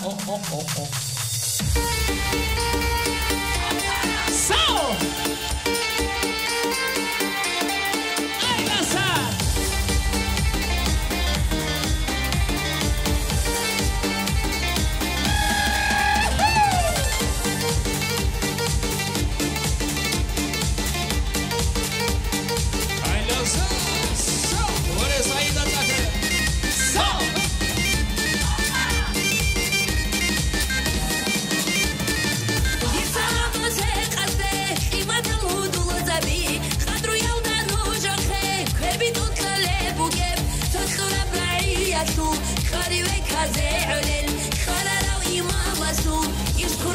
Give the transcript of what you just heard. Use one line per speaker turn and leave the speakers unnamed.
oh, oh, oh, oh.
يا زعل الخلا لو ما بسوق يسكت